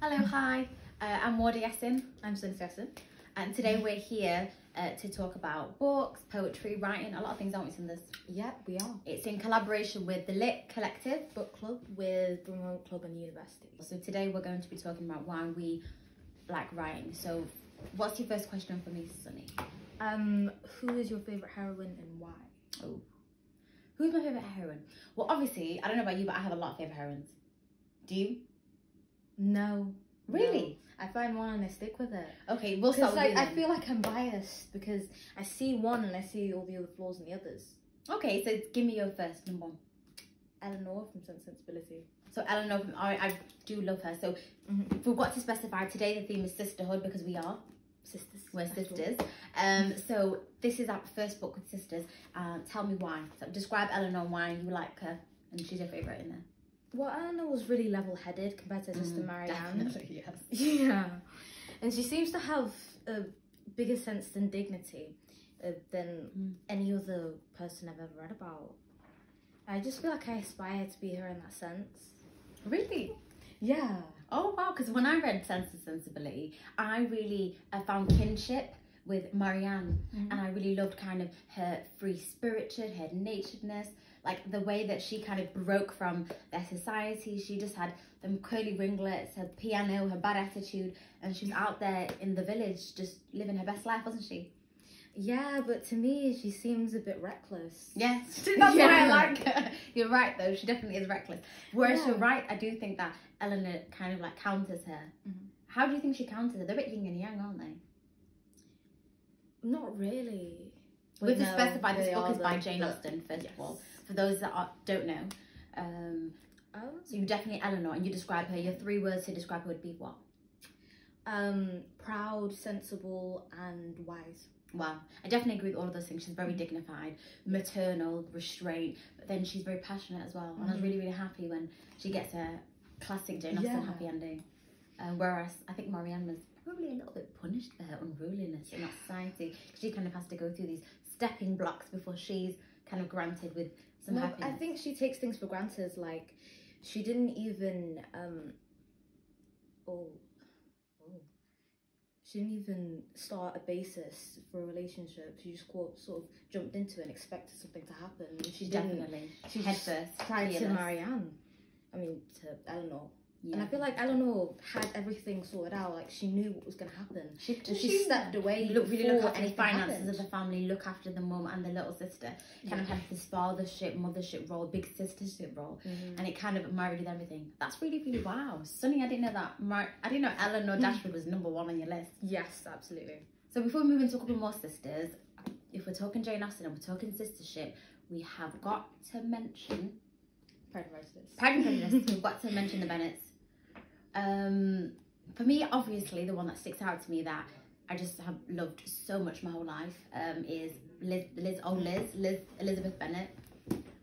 Hello, hi. Uh, I'm Warda Yassin. I'm Sunny Yassin. And today we're here uh, to talk about books, poetry, writing, a lot of things, aren't we, Sundus? Yeah, we are. It's in collaboration with the Lit Collective. Book club with Brunel Club and University. So today we're going to be talking about why we like writing. So what's your first question for me, Sunny? Um, who is your favourite heroine and why? Oh. Who's my favourite heroine? Well, obviously, I don't know about you, but I have a lot of favourite heroines. Do you? No. Really? No. I find one and I stick with it. Okay, we'll start like, I feel like I'm biased because I see one and I see all the other flaws in the others. Okay, so give me your first number one. Elinor from Sense Sensibility. So Elinor, I, I do love her. So Mhm. forgot to specify today the theme is sisterhood because we are Sisters. we're sisters. Um, so this is our first book with sisters. Uh, tell me why. So describe Elinor and why you like her and she's your favourite in there. Well, Elinor was really level-headed compared to her sister Marianne. Definitely, yes. Yeah. And she seems to have a bigger sense than dignity uh, than Mm. any other person I've ever read about. I just feel like I aspire to be her in that sense. Really? Yeah. Oh wow! Because when I read Sense and Sensibility, I really uh, found kinship with Marianne, Mhm. and I really loved kind of her free spirited, her naturedness, like the way that she kind of broke from their society. She just had them curly ringlets, her piano, her bad attitude, and she was out there in the village just living her best life, wasn't she? Yeah, but to me, she seems a bit reckless. Yes, that's why I Yeah. like her. You're right though, she definitely is reckless. Whereas Yeah. you're right, I do think that Elinor kind of like counters her. Mhm. How do you think she counters her? They're a bit yin and yang, aren't they? Not really. With Wait, to specify, this book is by Jane Austen, first yes. of all. Those that are, don't know. Um, Oh. so you definitely Elinor and you describe her, your three words to describe her would be what? Um, proud, sensible, and wise. Wow. I definitely agree with all of those things. She's very dignified, maternal, restrained, but then she's very passionate as well. And I was really, really happy when she gets a classic Jane Austen Yeah. happy ending. Um, whereas I think Marianne was probably a little bit punished for her unruliness in that society. She kind of has to go through these stepping blocks before she's kind of granted with some No, happiness. I think she takes things for granted. Like, she didn't even um. Oh, oh. She didn't even start a basis for a relationship. She just quote, sort of jumped into it and expected something to happen. She didn't. definitely. She Head just first. tried to. Marianne. I mean, to Elinor. Yeah. And I feel like Elinor had everything sorted out. Like, she knew what was going to happen. She, And she stepped away. look really look after the finances happened. of the family, look after the mum and the little sister. Kind of had this fathership, mothership role, big sistership role, Mhm. and it kind of married with everything. That's really, really wow. Sunny, I didn't know that. Mar- I didn't know Elinor Dashwood was number one on your list. Yes, absolutely. So before we move into a couple more sisters, if we're talking Jane Austen and we're talking sistership, we have got to mention Pride and Prejudice. Pride and Prejudice. we've got to mention the Bennets. Um, for me, obviously, the one that sticks out to me that I just have loved so much my whole life um, is Liz, Liz, oh Liz, Liz, Elizabeth Bennet.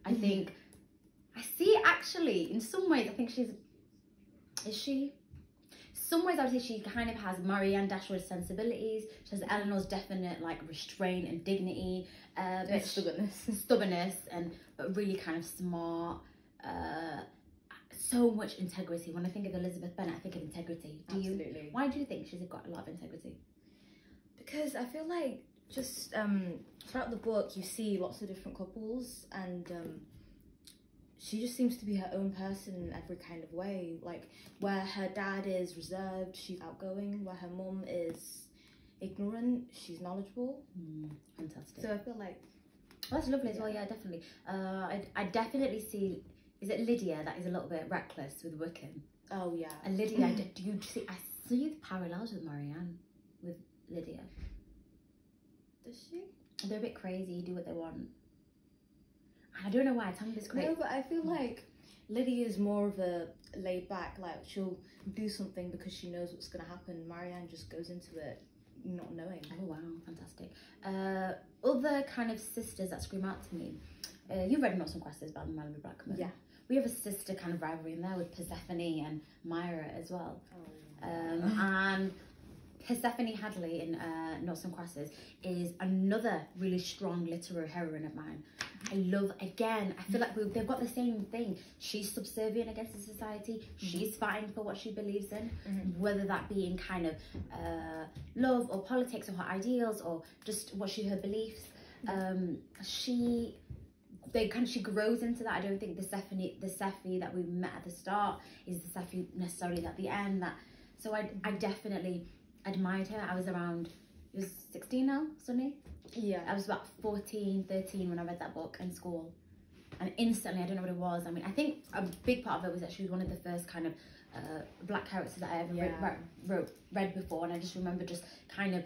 I Mhm. think I see actually in some ways. I think she's is she. Some ways I would say she kind of has Marianne Dashwood's sensibilities. She has Elinor's definite like restraint and dignity. And stubbornness. stubbornness and but really kind of smart uh so much integrity when i think of elizabeth bennet i think of integrity do you Absolutely. why do you think she's got a lot of integrity Because I feel like just um, throughout the book, you see lots of different couples, and um, she just seems to be her own person in every kind of way. Like where her dad is reserved, she's outgoing. Where her mum is ignorant, she's knowledgeable. Hmm, fantastic So I feel like that's lovely as well Yeah. yeah definitely uh I, I definitely see is it lydia that is a little bit reckless with wickham oh yeah, and lydia I do you see i see the parallels with marianne with lydia does she? they're a bit crazy do what they want i don't know why I tell me this crazy No, but I feel like Lydia is more of a laid back. Like she'll do something because she knows what's gonna happen. Marianne just goes into it not knowing. Oh wow, fantastic. Uh, other kind of sisters that scream out to me. Uh, you've read Noughts and Crosses by Malorie Blackman. Yeah. We have a sister kind of rivalry in there with Persephone and Myra as well. Oh. Um, and Persephone Hadley in uh, Noughts and Crosses is another really strong literary heroine of mine. I love, again, I feel like they've got the same thing. She's subservient against the society, she's fighting for what she believes in, Mhm. whether that be in kind of uh, love or politics or her ideals or just what she, her beliefs. Um, she they kind of she grows into that. I don't think the Sephine the Sephy that we met at the start is the Sephy necessarily at the end. That so I I definitely admired her. I was around it was 16 now, Sunny. Yeah. I was about 14, 13 when I read that book in school. And instantly, I don't know what it was. I mean, I think a big part of it was that she was one of the first kind of uh, black characters that I ever read, Yeah. read, wrote, read before. And I just remember just kind of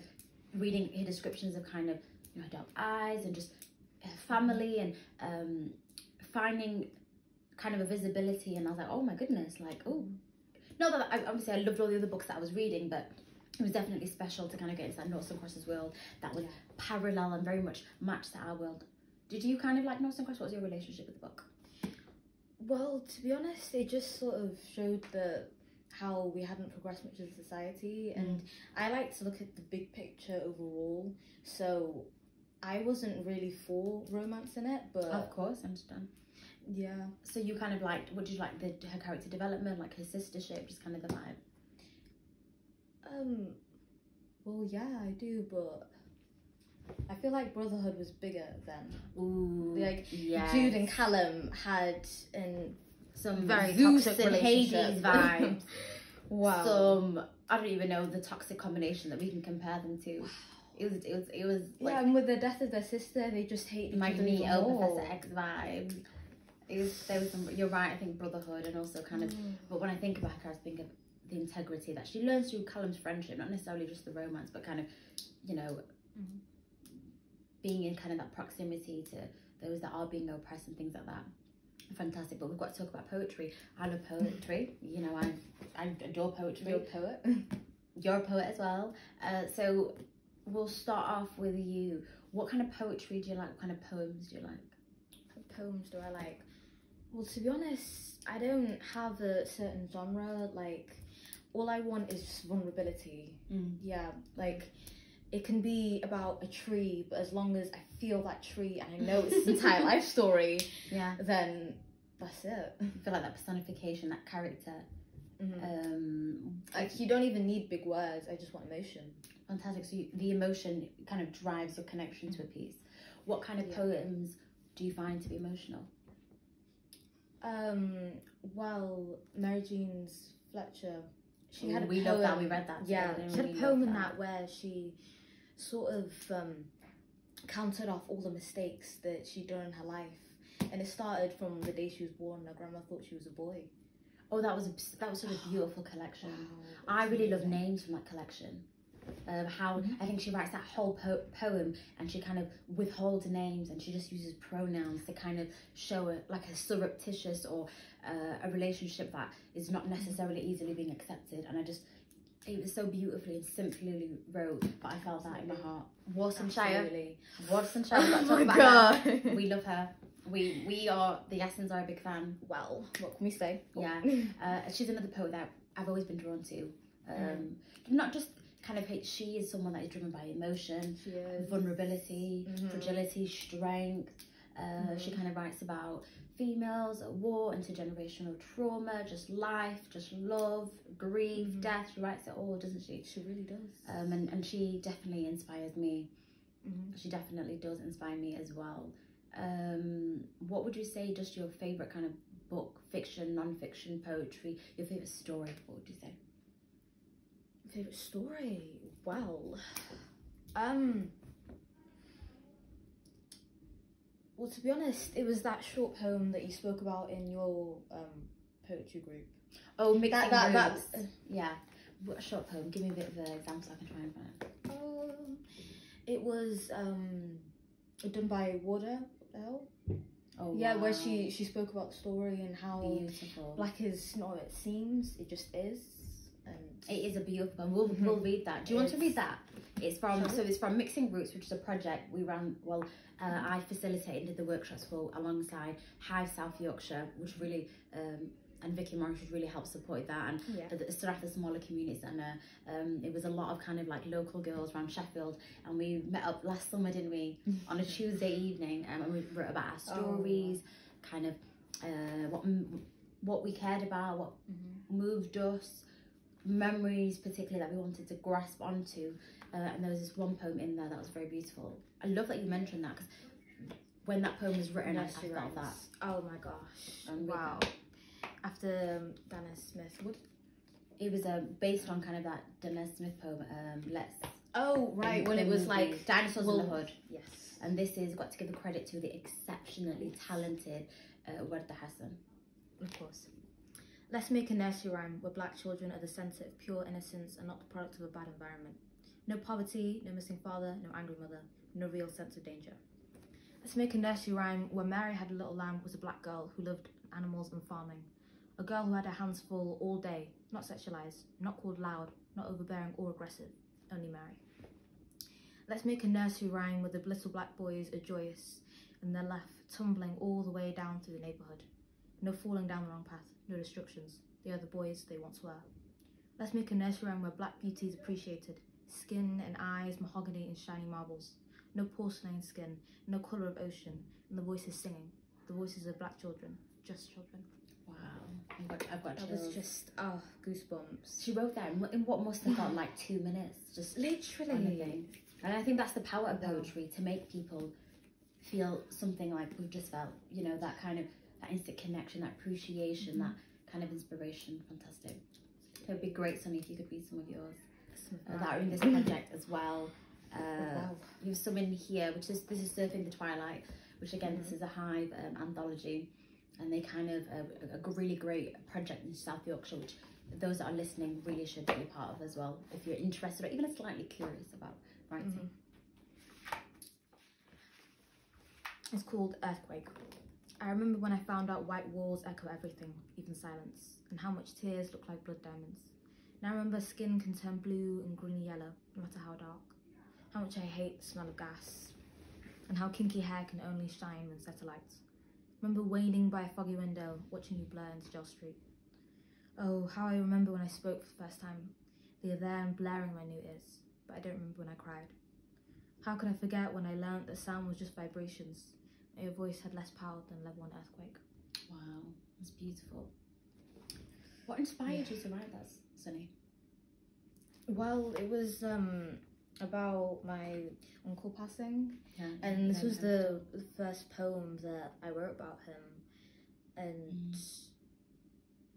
reading her descriptions of kind of, you know, dark eyes and just family and um, finding kind of a visibility. And I was like, oh my goodness, like, oh. Not that I, obviously I loved all the other books that I was reading, but it was definitely special to kind of get into that Noughts and Crosses world that was Yeah. parallel and very much matched to our world. Did you kind of like Noughts and Crosses? What was your relationship with the book? Well, to be honest, it just sort of showed that how we hadn't progressed much as a society, and I like to look at the big picture overall. So I wasn't really for romance in it, but Of course, I understand. yeah, So you kind of liked, what did you like, the her character development, like her sistership, just kind of the vibe? um, well, yeah, I do, but I feel like Brotherhood was bigger then. Ooh, Like, yeah. Jude and Callum had an some very Zeus toxic and Hades relationship. vibes. wow. Some I don't even know the toxic combination that we can compare them to. It was it was it was yeah, and with the death of their sister, they just hate Magneto. Professor X vibes. It was there was some. You're right. I think brotherhood and also kind of. Mm. But when I think about her, I think of the integrity that she learns through Callum's friendship, not necessarily just the romance, but kind of, you know, Mhm. being in kind of that proximity to those that are being oppressed and things like that. Fantastic. But we've got to talk about poetry. I love poetry. you know, I I adore poetry. You're a poet. You're a poet as well. Uh, so we'll start off with you. What kind of poetry do you like? What kind of poems do you like? What poems do I like? Well, to be honest, I don't have a certain genre. Like, all I want is just vulnerability. Mm. Yeah, like it can be about a tree, but as long as I feel that tree and I know its entire life story, Yeah. then that's it. I feel like that personification, that character. Mhm. Um, Like, you don't even need big words. I just want emotion. Fantastic. So you, the emotion kind of drives your connection to a piece. What kind of Yeah. poems do you find to be emotional? Um, well, Mary Jean's Flèche, she Ooh, had a we poem. love that. We read that. Yeah, she had a poem in that where she sort of um, counted off all the mistakes that she'd done in her life, and it started from the day she was born. Her grandma thought she was a boy. Oh, that was a that was such a beautiful collection. Wow, I really love names from that collection. Um, how Mhm. I think she writes that whole po- poem and she kind of withholds names and she just uses pronouns to kind of show a, like a surreptitious or uh, a relationship that is not necessarily easily being accepted. And I just, it was so beautifully and simply wrote, but I felt that in my heart. Warsan Shire, Absolutely. Warsan Shire, we've got Oh my her. god. We love her. We we are the Essens are a big fan. well, what can we say? Yeah. Uh, she's another poet that I've always been drawn to. Um, Mm. Not just kind of she is someone that is driven by emotion, she vulnerability, Mhm. fragility, strength. Uh, She Mhm. kind of writes about females, at war, intergenerational trauma, just life, just love, grief, Mhm. death. She writes it all, doesn't she? She really does. Um, and, and she definitely inspires me. Mhm. She definitely does inspire me as well. Um, what would you say just your favorite kind of book, fiction, non-fiction, poetry, your favorite story? What would you say? Favorite story? Well, um, well, to be honest, it was that short poem that you spoke about in your um poetry group. Oh, mixing that- that- roots. yeah. What a short poem? Give me a bit of an example so I can try and find it. Um, it was um done by Wardell. Oh, Yeah, where she she spoke about the story and how beautiful. black is not what it seems; it just is. And It is a beautiful one. We'll, Mhm. we'll read that. Do you want to read that? It's from Sure. so it's from Mixing Roots, which is a project we ran. Well, uh, I facilitated and did the workshops for alongside Hive South Yorkshire, which really um, and Vicky Morris has really helped support that and Yeah. the, the Smaller Community Centre. Um, it was a lot of kind of like local girls around Sheffield, and we met up last summer, didn't we, on a Tuesday evening, um, and we wrote about our stories, kind of uh, what what we cared about, what moved us, memories particularly that we wanted to grasp onto. Uh, and there was this one poem in there that was very beautiful. I love that you mentioned that because when that poem was written, I, I that. Oh my gosh! Um, wow. After um, Danez Smith, what? It was um, based on kind of that Danez Smith poem, um, Let's. Oh right, when the it was like Dinosaurs in the Hood. yes. And this is got to give the credit to the exceptionally talented uh, Warda Hassan. Of course. Let's make a nursery rhyme where black children are the centre of pure innocence and not the product of a bad environment. No poverty, no missing father, no angry mother, no real sense of danger. Let's make a nursery rhyme where Mary had a little lamb was a black girl who loved animals and farming. A girl who had her hands full all day, not sexualized, not called loud, not overbearing or aggressive, only Mary. Let's make a nursery rhyme where the little black boys are joyous and they're left tumbling all the way down through the neighbourhood. No falling down the wrong path, no destructions. They are the boys they once were. Let's make a nursery where black beauty is appreciated. Skin and eyes, mahogany and shiny marbles. No porcelain skin, no colour of ocean, and the voices singing. The voices of black children, just children. Wow. I've got, I've got That was just, oh, goosebumps. She wrote that in, in what must have felt like two minutes, just Literally. anything. And I think that's the power of poetry to make people feel something like we've just felt. You know, that kind of that instant connection, that appreciation, Mm-hmm. that kind of inspiration. Fantastic. So it'd be great, Sonny, if you could read some of yours uh, that are in this project as well. Uh, wow. You have some in here, which is this is Surfing the Twilight, which again this is a Hive um, anthology, and they kind of uh, a, a really great project in South Yorkshire, which those that are listening really should be a part of as well if you're interested or even slightly curious about writing. It's called Earthquake. I remember when I found out white walls echo everything, even silence, and how much tears look like blood diamonds. Now I remember skin can turn blue and green yellow, no matter how dark. How much I hate the smell of gas, and how kinky hair can only shine when set alight. Remember waiting by a foggy window, watching you blur into Gell Street. Oh, how I remember when I spoke for the first time. They are there and blaring my new ears, but I don't remember when I cried. How could I forget when I learnt that sound was just vibrations? And Your voice had less power than level one earthquake. Wow, that's beautiful. What inspired you to write that, Sonny? Well, it was um about my uncle passing, Yeah, and this was the the first poem that I wrote about him, and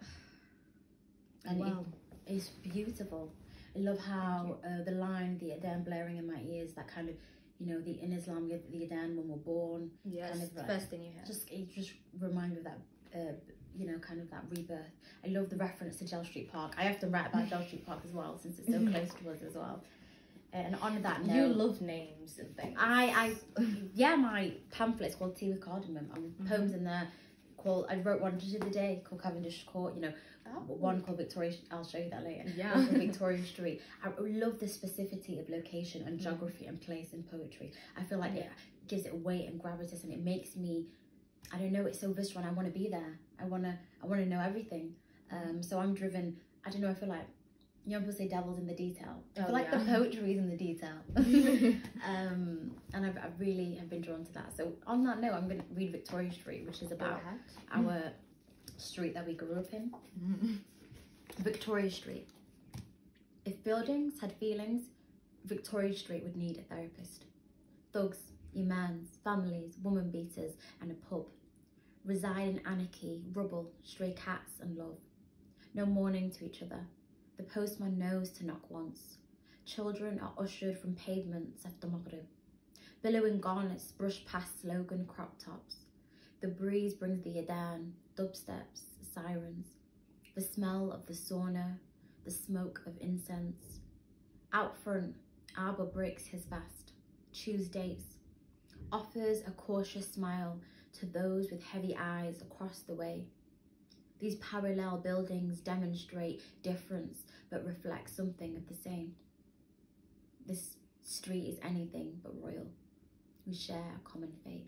And it- wow, It's beautiful. I love how uh, the line, the Adan blaring in my ears, that kind of, you know, the in Islam, you the Adan when we're born. yes, kind of the like- first thing you hear. Just it just remind me of that, uh, you know, kind of that rebirth. I love the reference to Gell Street Park. I often write about Gell Street Park as well, since it's so close to us as well. And on that note, you love names and things. I, I, yeah, my pamphlet's called Tea with Cardamom, and Mm-hmm. poems in there. Called I wrote one just the other day called Cavendish Court. You know, Oh. one called Victoria. I'll show you that later. Yeah. One called Victoria Street. I love the specificity of location Mm. and geography and place in poetry. I feel like Yeah. it gives it weight and gravitas, and it makes me. I don't know. It's so visceral. I want to be there. I wanna. I want to know everything. Um. So I'm driven. I don't know. I feel like. You know, people say devil's in the detail. I Oh, feel like yeah. the poetry is in the detail. um, and I've, I really have been drawn to that. So on that note, I'm going to read Victoria Street, which is about our street that we grew up in. Mm-hmm. Victoria Street. If buildings had feelings, Victoria Street would need a therapist. Thugs, imams, families, woman beaters, and a pub. Reside in anarchy, rubble, stray cats, and love. No mourning to each other. The postman knows to knock once. Children are ushered from pavements after Maghrib. Billowing garnets brush past slogan crop tops. The breeze brings the Adan, dubsteps, sirens, the smell of the sauna, the smoke of incense. Out front, Arbor breaks his fast, chews dates, offers a cautious smile to those with heavy eyes across the way. These parallel buildings demonstrate difference but reflect something of the same. This street is anything but royal. We share a common fate.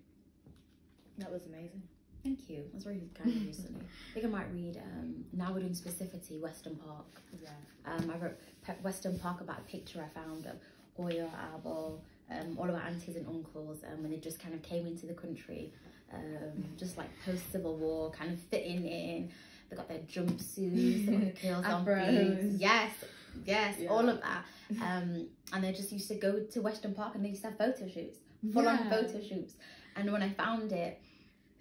That was amazing. Thank you. That's very kind of you, Sunny. I think I might read. Um, now we're doing specificity Weston Park. Yeah. Um, I wrote Weston Park about a picture I found of Oyo, Abo, um, all of our aunties and uncles um, when they just kind of came into the country, um, just like post Civil War, kind of fitting in. They got their jumpsuits, they got kills on feet. Yes, yes, Yeah. all of that. Um, and they just used to go to Weston Park and they used to have photo shoots, full on Yeah. photo shoots. And when I found it,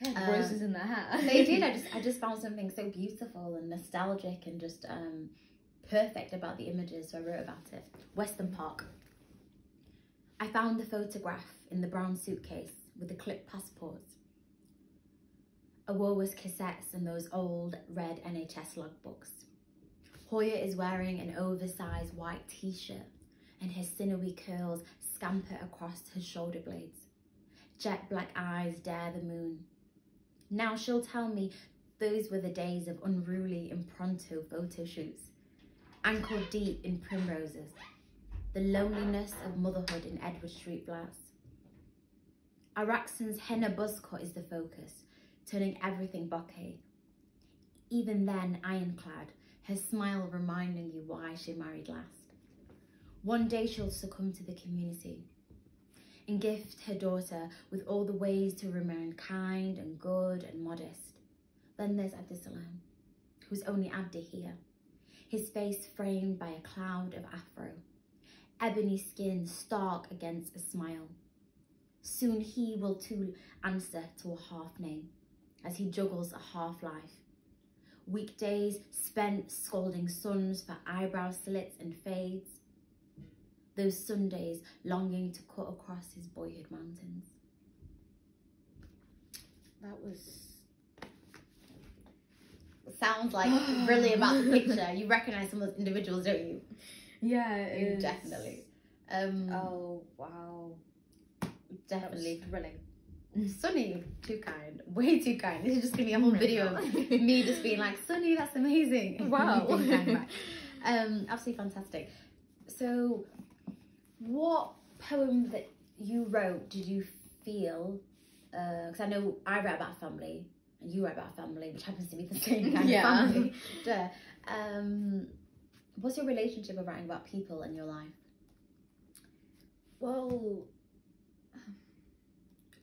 Uh, roses in their hat. they did. I just I just found something so beautiful and nostalgic and just um, perfect about the images, so I wrote about it. Weston Park. I found the photograph in the brown suitcase with the clip passports. Awowa's cassettes and those old red NHS logbooks. Hoya is wearing an oversized white t-shirt and his sinewy curls scamper across his shoulder blades. Jet black eyes dare the moon. Now she'll tell me those were the days of unruly impronto photo shoots, ankle deep in primroses, the loneliness of motherhood in Edward Street flats. Araxon's henna cut is the focus, turning everything bokeh. Even then, ironclad, her smile reminding you why she married last. One day she'll succumb to the community and gift her daughter with all the ways to remain kind and good and modest. Then there's Abdussalam, who's only Abdi here, his face framed by a cloud of afro, ebony skin stark against a smile. Soon he will too answer to a half name as he juggles a half life. Weekdays spent scolding sons for eyebrow slits and fades, those Sundays longing to cut across his boyhood mountains. That was. Sounds like really about the picture. You recognize some of those individuals, don't you? Yeah, You definitely. Um, Oh wow. definitely. Thrilling. Sunny, too kind, way too kind. This is just gonna be a whole video of me just being like, Sunny, that's amazing. Wow. Being kind back. um, absolutely fantastic. So, what poem that you wrote did you feel? Because I know I write about family and you write about family, which happens to be the same kind Yeah. of family. Duh. Um, what's your relationship with writing about people in your life? Well,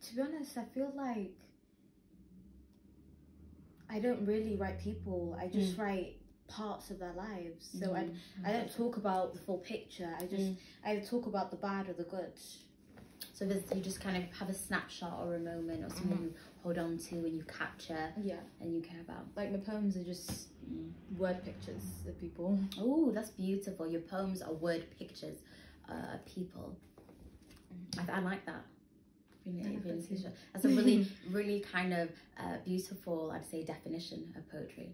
to be honest, I feel like I don't really write people. I just write parts of their lives. So I, I don't talk about the full picture. I just Mm. I talk about the bad or the good. So you just kind of have a snapshot or a moment or someone you hold on to and you capture Yeah, and you care about. like my poems are just Mm. word pictures of people. Oh, that's beautiful. Your poems are word pictures uh, of people. I, I like that. Really, really special. That's a really, really kind of uh, beautiful, I'd say, definition of poetry.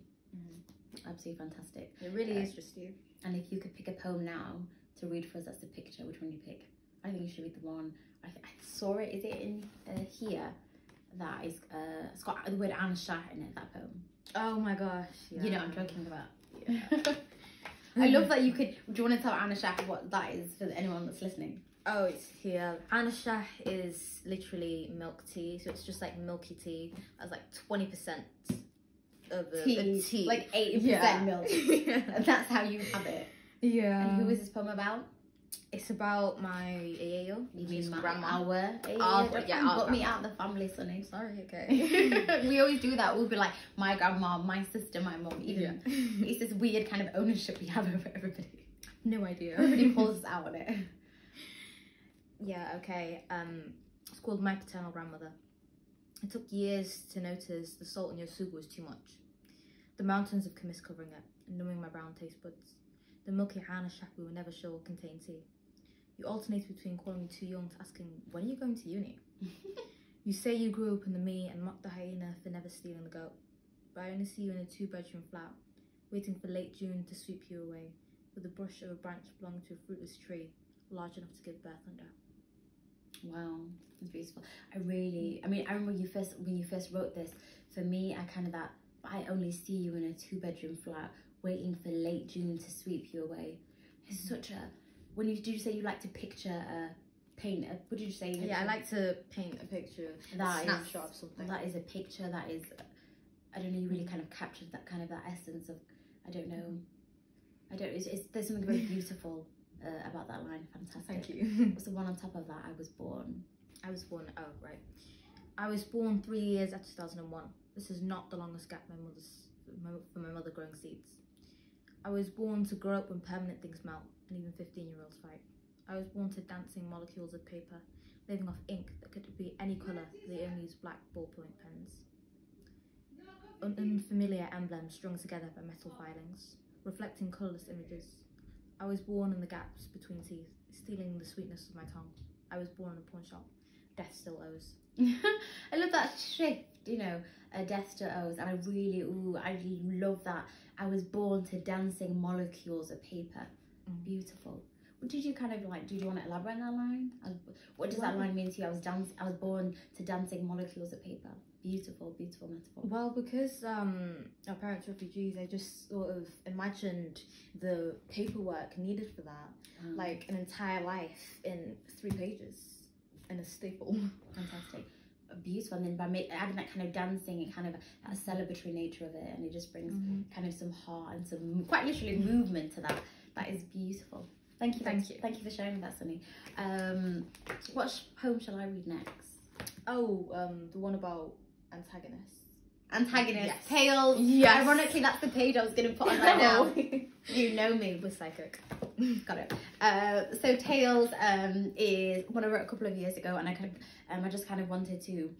Absolutely fantastic. It really Yeah. is just you. And if you could pick a poem now to read for us, that's a picture. Which one you pick? I think you should read the one. I, I saw it. Is it in uh, here? That is. Uh, it's got the word Anna Shah in it. That poem. Oh my gosh. Yeah. You know what I'm talking about. Yeah. I love that you could. Do you want to tell Anna Shah what that is for anyone that's listening? Oh, it's here. Anashah is literally milk tea, so it's just like milky tea. That's like twenty percent of the Tea, tea. like eighty Yeah. percent milk. yeah. And that's how you have it. yeah. And who is this poem about? It's about my ayo. You mean my, grandma. our? Yeah, Our- yeah, our me grandma. out the family, Sonny. Sorry. Okay. we always do that. We'll be like my grandma, my sister, my mom. Even yeah. it's this weird kind of ownership we have over everybody. no idea. Everybody calls us out on it. Yeah, okay. Um, it's called My Paternal Grandmother. It took years to notice the salt in your soup was too much. The mountains of kumis covering it, numbing my brown taste buds. The milky Hana shack we were never sure contained tea. You alternate between calling me too young to asking, when are you going to uni? you say you grew up in the me and mock the hyena for never stealing the goat. But I only see you in a two bedroom flat, waiting for late June to sweep you away, with the brush of a branch belonging to a fruitless tree, large enough to give birth under. Wow, it's beautiful. I really, I mean, I remember you first when you first wrote this. For me, I kind of that. I only see you in a two-bedroom flat, waiting for late June to sweep you away. It's mm. such a. When you do you say you like to picture a paint a what did you say Yeah, I like to paint a picture, That a is- of something. that is a picture that is i don't know you really kind of captured that kind of that essence of i don't know mm. i don't it's, it's there's something very beautiful uh, about that line fantastic Thank you. what's the one on top of that i was born I was born. Oh, right. I was born three years after 2001. This is not the longest gap my mother's my- for my mother growing seeds. I was born to grow up when permanent things melt and even 15 year olds fight. I was born to dancing molecules of paper, living off ink that could be any colour, they only use black ballpoint pens. Un- unfamiliar emblems strung together by metal filings, reflecting colourless images. I was born in the gaps between teeth, stealing the sweetness of my tongue. I was born in a pawn shop. Death still owes. I love that shift, you know, a death still owes. and I really, ooh, I love that. I was born to dancing molecules of paper. Mm. Beautiful. What did you kind of like? Did you want to elaborate on that line? Was- What does that line mean to you? I was dance. I was born to dancing molecules of paper. Beautiful, beautiful metaphor. Well, because um, our parents are refugees, I just sort of imagined the paperwork needed for that, Um, like an entire life in three pages, in a staple. fantastic, beautiful. And then by ma- adding that kind of dancing, it kind of a celebratory nature of it, and it just brings kind of some heart and some quite literally movement to that. That is beautiful. Thank you. Thank you. Thank you for sharing that, Sunny. Um, what sh- poem shall I read next? Oh, um, the one about antagonists. Antagonist, Yes. Tales. Yes. Ironically, that's the page I was going to put on right now. you know me. With psychic. Got it. Uh, so Tales um, is one I wrote a couple of years ago, and I kind of, um, I just kind of wanted to.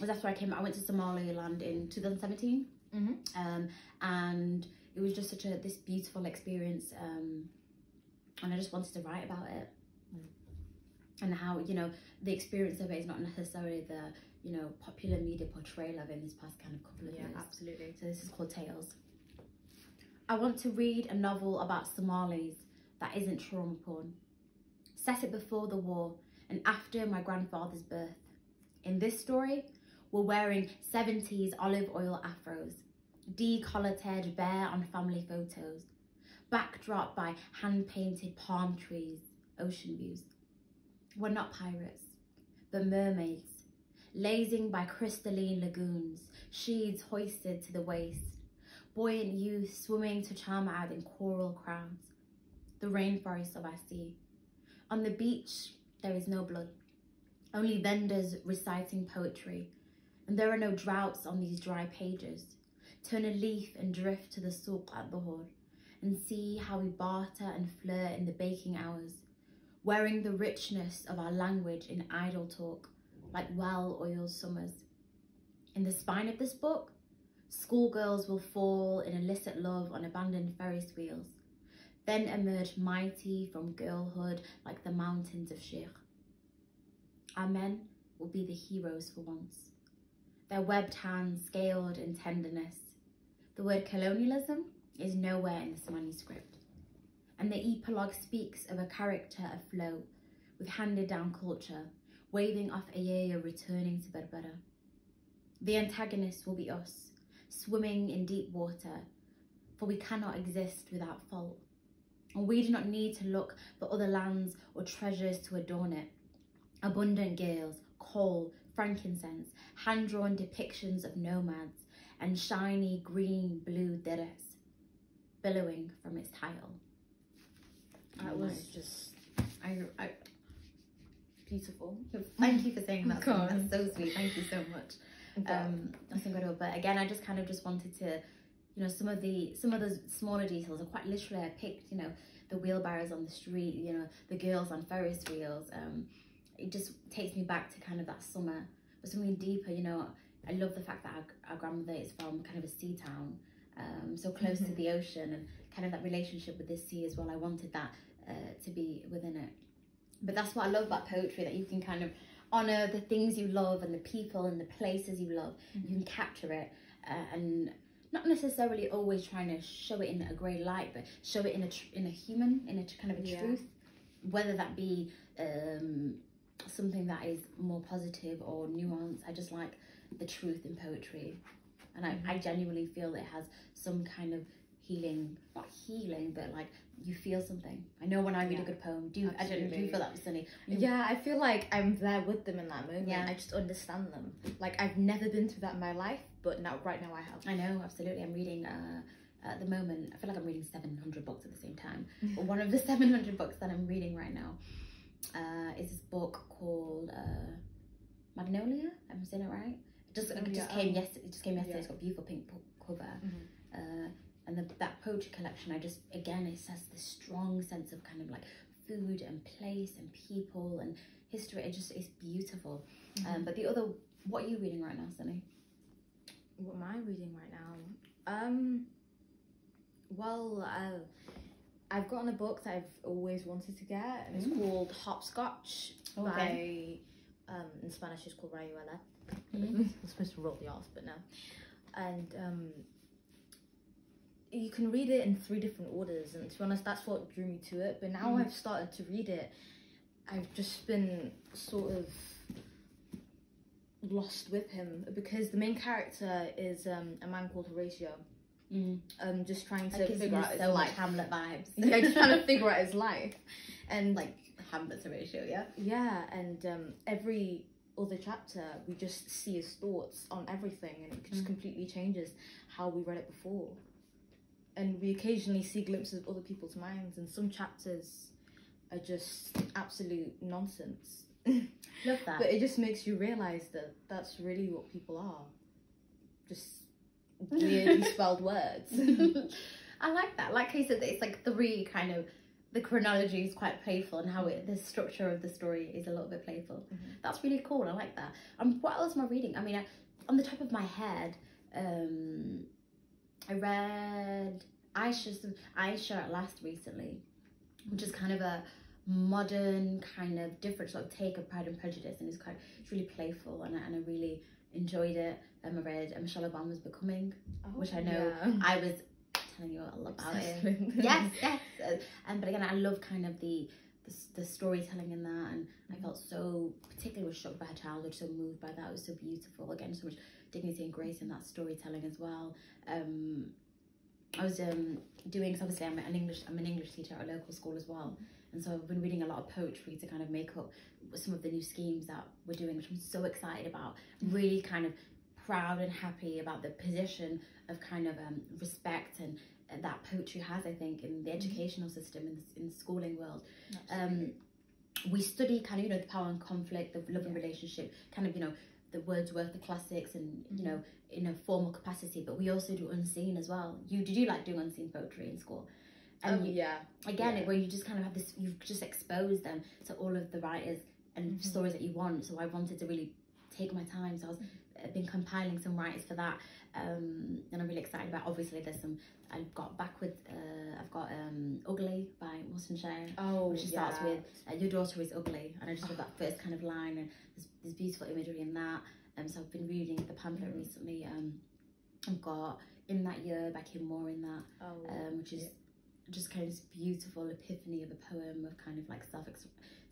Was after I came. I went to Somaliland in 2017, Mhm. um, and it was just such a this beautiful experience, um, and I just wanted to write about it, and how you know the experience of it is not necessarily the you know popular media portrayal of in this past kind of couple of Yeah, years. absolutely. So this is called Tales. I want to read a novel about Somalis that isn't trauma porn. Set it before the war and after my grandfather's birth. In this story, we're wearing 70s olive oil afros, decollated bare on family photos, backdrop by hand-painted palm trees, ocean views. We're not pirates, but mermaids, lazing by crystalline lagoons, sheaths hoisted to the waist, buoyant youth swimming to Chamad in coral crowds, the rainforests of our sea. On the beach, there is no blood, only vendors reciting poetry, and there are no droughts on these dry pages. Turn a leaf and drift to the souk at the hall, and see how we barter and flirt in the baking hours, wearing the richness of our language in idle talk, like well-oiled summers. In the spine of this book, schoolgirls will fall in illicit love on abandoned Ferris wheels, then emerge mighty from girlhood like the mountains of Sheikh. Our men will be the heroes for once, their webbed hands scaled in tenderness. The word colonialism is nowhere in this manuscript, and the epilogue speaks of a character afloat with handed down culture, waving off Ayaya returning to Berbera. The antagonist will be us, swimming in deep water, for we cannot exist without fault. And we do not need to look for other lands or treasures to adorn it. Abundant gales, coal, frankincense, hand-drawn depictions of nomads, and shiny green blue deres billowing from its title. That was Nice. just I, I beautiful. thank you for saying that. Go Sam. on. That's so sweet. Thank you so much. um that's incredible but again i just kind of just wanted to you know some of the some of those smaller details are quite literally i picked you know the wheelbarrows on the street you know the girls on ferris wheels um it just takes me back to kind of that summer but something deeper you know i love the fact that our, our grandmother is from kind of a sea town um so close to Mhm. the ocean and kind of that relationship with the sea as well i wanted that uh, to be within it but that's what i love about poetry that you can kind of honor the things you love and the people and the places you love. You can capture it uh, and not necessarily always trying to show it in a grey light, but show it in a tr- in a human, in a kind of a Yeah. truth, whether that be um, something that is more positive or nuanced. I just like the truth in poetry, and I, I genuinely feel it has some kind of healing, not healing, but like you feel something. I know when I read a good poem. Do you, I don't know, do you Absolutely. feel that with Sunny? Yeah, I feel like I'm there with them in that moment. Yeah. I just understand them. Like I've never been through that in my life, but now right now I have. I know, absolutely. I'm reading uh, at the moment. I feel like I'm reading 700 books at the same time. But one of the 700 books that I'm reading right now uh, is this book called uh, Magnolia. Am I saying it right? It just, it just came yesterday. It just came yesterday. Yeah. It's got a beautiful pink cover. Mhm. Uh, and the, that poetry collection, I just again, it says this strong sense of kind of like food and place and people and history. It just is beautiful. Um, but the other, what are you reading right now, Sunny? What am I reading right now? Um. Well, uh, I've gotten a book that I've always wanted to get, and it's Mm. called Hopscotch by, um, in Spanish it's called Rayuela. Mhm. I'm supposed to roll the R's, but no. And um, you can read it in three different orders, and to be honest, that's what drew me to it. But now Mm. I've started to read it, I've just been sort of lost with him because the main character is um, a man called Horatio, Mm. um, just trying to figure out his so life. Hamlet vibes. yeah, just trying to figure out his life, and like Hamlet's ratio, yeah. yeah, and um, every other chapter we just see his thoughts on everything, and it just Mm. completely changes how we read it before. And we occasionally see glimpses of other people's minds, and some chapters are just absolute nonsense. Love that. But it just makes you realize that that's really what people are. Just weirdly spelled words. I like that. Like I said, it's like three kind of. The chronology is quite playful, and how it the structure of the story is a little bit playful. Mhm. That's really cool. I like that. Um, what else am I reading? I mean, I, on the top of my head, um, I read Ayesha Ayesha at last recently, which is kind of a modern kind of different sort of take of Pride and Prejudice, and it's quite it's really playful, and I, and I really enjoyed it. Um, I read uh, Michelle Obama's Becoming. Which I know Yeah. I was telling you all about it. yes, yes. And but again, I love kind of the, the the storytelling in that, and I felt so particularly was shocked by her childhood, so moved by that. It was so beautiful. Again, so much dignity and grace in that storytelling as well. Um, I was um doing so obviously I'm an English I'm an English teacher at a local school as well, and so I've been reading a lot of poetry to kind of make up some of the new schemes that we're doing, which I'm so excited about. Really kind of proud and happy about the position of kind of um, respect and uh, that poetry has, I think, in the educational system in the, in the schooling world. Um, we study kind of you know the power and conflict, the love and Yeah. relationship, kind of you know the Wordsworth, the classics, and you Mhm. know in a formal capacity. But we also do unseen as well. You did you like doing unseen poetry in school? And Um, you, yeah. again, yeah. where you just kind of have this, you've just exposed them to all of the writers and Mhm. stories that you want. So I wanted to really take my time. So I was I've been compiling some writers for that, um, and I'm really excited about. Obviously, there's some I've got back with. Uh, I've got um, Ugly by Warsan Shire. Oh, Which yeah. starts with uh, "Your daughter is ugly," and I just love that first kind of line, and there's, there's beautiful imagery in that. Um, so I've been reading the pamphlet Mhm. recently. Um, I've got "In That Year" by Kim Moore in that Oh, um, which is Yeah. just kind of this beautiful epiphany of a poem of kind of like self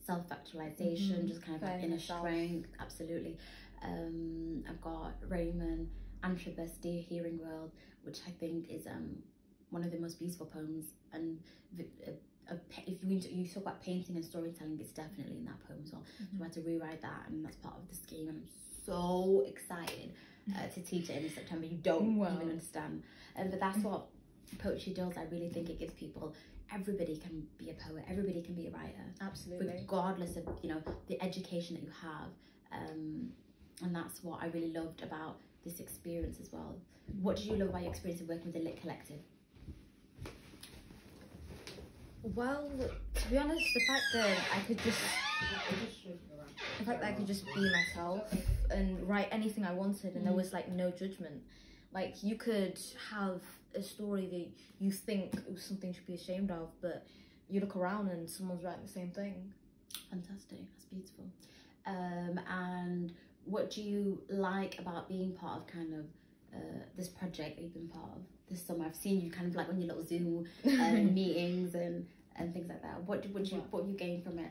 self actualization, Mhm. just kind of like inner yourself. strength. Absolutely. Um, I've got Raymond Antrobus' Dear Hearing World, which I think is um one of the most beautiful poems. And a, a, if you you talk about painting and storytelling, it's definitely in that poem as well. So I had to rewrite that, and that's part of the scheme. And I'm so excited uh, to teach it in September. You don't Wow. even understand. Um, but that's what poetry does. I really think it gives people. Everybody can be a poet. Everybody can be a writer, Absolutely. regardless of you know the education that you have. Um, and that's what I really loved about this experience as well. What did you love about your experience of working with the Lit Collective? Well, to be honest, the fact that I could just the fact that I could just be myself and write anything I wanted, and there Mm. was like no judgment. Like you could have a story that you think something should be ashamed of, but you look around and someone's writing the same thing. Fantastic. That's beautiful. Um, and what do you like about being part of kind of uh, this project that you've been part of this summer? I've seen you kind of like on your little Zoom um, meetings and, and things like that. What do, what do you what you gain from it?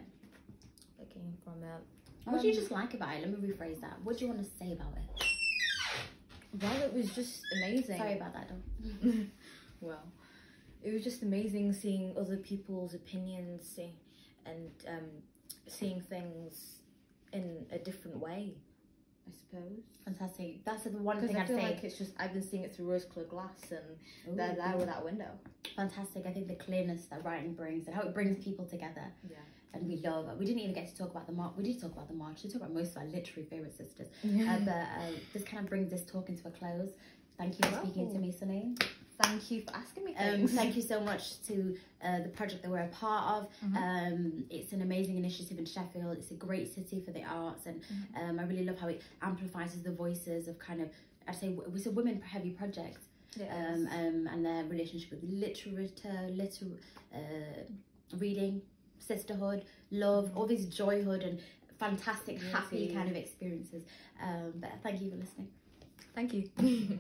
Looking from it. What do you Um, just like about it? Let me rephrase that. What do you want to say about it? Well, it was just amazing. Sorry about that. Though. well, it was just amazing seeing other people's opinions, see, and um, seeing things in a different way. I suppose. Fantastic. That's the one thing I I'd feel say. like it's just I've been seeing it through rose-colored glass, and they're Ooh, there with that window. Fantastic. I think the clearness that writing brings and how it brings people together. Yeah. And we love. It. We didn't even get to talk about the march. We did talk about the march. We talked about most of our literary favorite sisters. Uh, but uh, this kind of brings this talk into a close. Thank you for speaking to me, Sunny. Thank you for asking me Um, thank you so much to uh, the project that we're a part of. Mhm. Um, it's an amazing initiative in Sheffield. It's a great city for the arts, and um, I really love how it amplifies the voices of kind of I'd say w- it's a women heavy project, um, um, and their relationship with literature, liter, uh, reading, sisterhood, love, all these joyhood and fantastic, happy kind of experiences. Um, but thank you for listening. Thank you.